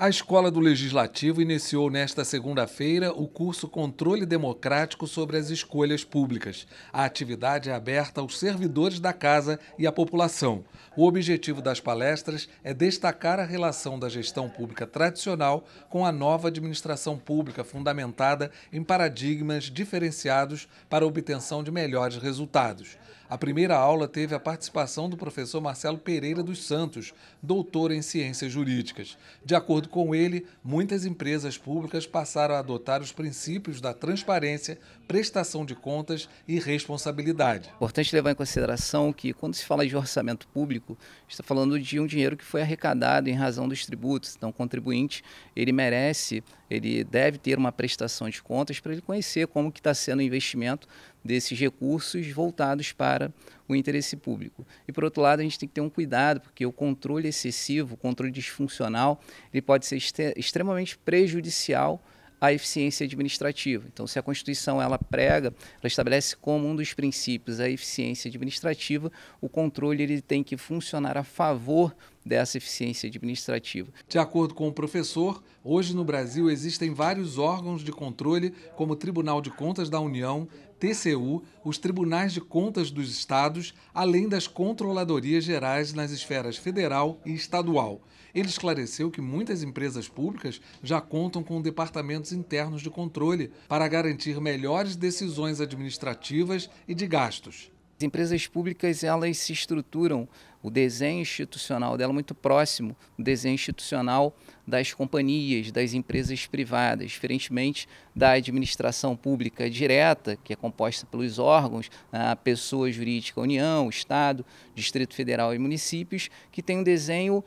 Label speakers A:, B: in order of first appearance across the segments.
A: A Escola do Legislativo iniciou nesta segunda-feira o curso Controle Democrático sobre as Escolhas Públicas. A atividade é aberta aos servidores da casa e à população. O objetivo das palestras é destacar a relação da gestão pública tradicional com a nova administração pública, fundamentada em paradigmas diferenciados para a obtenção de melhores resultados. A primeira aula teve a participação do professor Marcelo Pereira dos Santos, doutor em ciências jurídicas. De acordo com ele, muitas empresas públicas passaram a adotar os princípios da transparência, prestação de contas e responsabilidade.
B: Importante levar em consideração que, quando se fala de orçamento público, está falando de um dinheiro que foi arrecadado em razão dos tributos. Então, o contribuinte ele merece, ele deve ter uma prestação de contas para ele conhecer como que está sendo o investimento desses recursos voltados para o interesse público. E por outro lado, a gente tem que ter um cuidado, porque o controle excessivo, o controle disfuncional, ele pode ser extremamente prejudicial à eficiência administrativa. Então, se a Constituição ela prega, ela estabelece como um dos princípios a eficiência administrativa, o controle ele tem que funcionar a favor dessa eficiência administrativa.
A: De acordo com o professor, hoje no Brasil existem vários órgãos de controle, como o Tribunal de Contas da União, TCU, os tribunais de contas dos estados, além das controladorias gerais nas esferas federal e estadual. Ele esclareceu que muitas empresas públicas já contam com departamentos internos de controle para garantir melhores decisões administrativas e de gastos.
B: As empresas públicas elas se estruturam. O desenho institucional dela muito próximo do desenho institucional das companhias, das empresas privadas, diferentemente da administração pública direta, que é composta pelos órgãos, a pessoa jurídica, União, Estado, Distrito Federal e municípios, que tem um desenho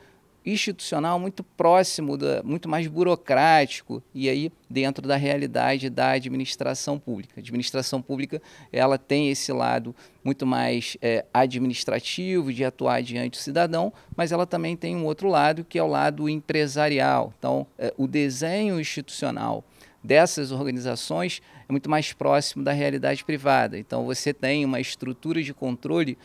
B: institucional muito próximo, da, muito mais burocrático e aí dentro da realidade da administração pública. A administração pública ela tem esse lado muito mais é, administrativo de atuar diante do cidadão, mas ela também tem um outro lado que é o lado empresarial. Então, é, o desenho institucional dessas organizações é muito mais próximo da realidade privada. Então, você tem uma estrutura de controle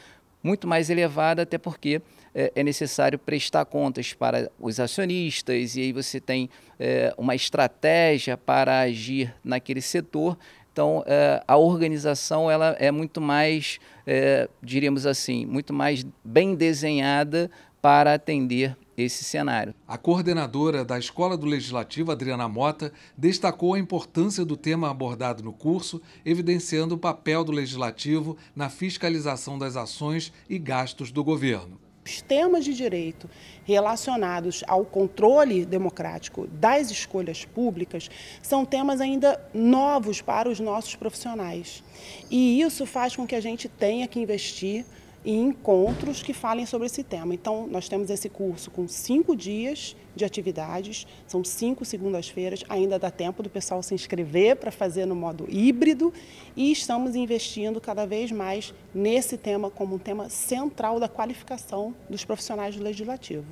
B: muito mais elevada, até porque é, é necessário prestar contas para os acionistas, e aí você tem é, uma estratégia para agir naquele setor. Então, é, a organização ela é muito mais, é, diríamos assim, muito mais bem desenhada para atender esse cenário.
A: A coordenadora da Escola do Legislativo, Adriana Mota, destacou a importância do tema abordado no curso, evidenciando o papel do legislativo na fiscalização das ações e gastos do governo.
C: Os temas de direito relacionados ao controle democrático das escolhas públicas são temas ainda novos para os nossos profissionais. E isso faz com que a gente tenha que investir e encontros que falem sobre esse tema. Então, nós temos esse curso com cinco dias de atividades, são cinco segundas-feiras, ainda dá tempo do pessoal se inscrever para fazer no modo híbrido e estamos investindo cada vez mais nesse tema como um tema central da qualificação dos profissionais do legislativo.